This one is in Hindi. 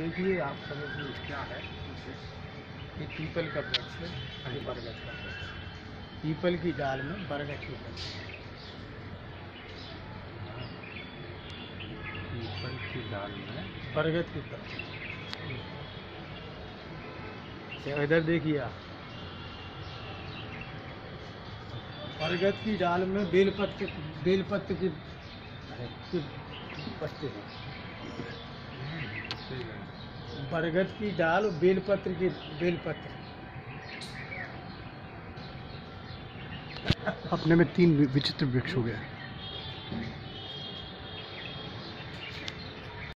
देखिए, आप समझिए क्या है। ये पीपल का वृक्ष है, ये बरगद का वृक्ष पीपल की डाल में बरगद की वृक्ष पीपल की डाल में बरगद की वृक्ष ये इधर देखिए आप। बरगद की डाल में बेलपत्र बेलपत्र की बचते हैं। बरगद की डाल और बेलपत्र की बेलपत्र। अपने में तीन विचित्र वृक्ष हो गए।